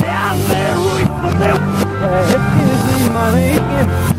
Down there with the devil, it gives me my.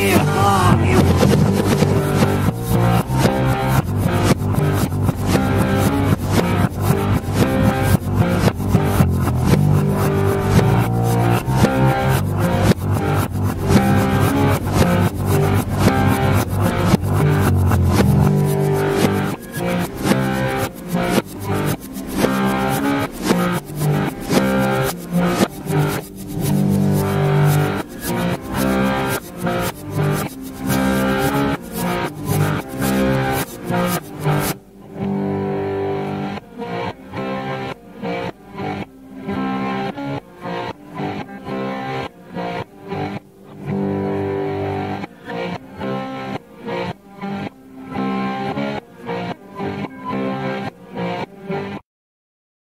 You...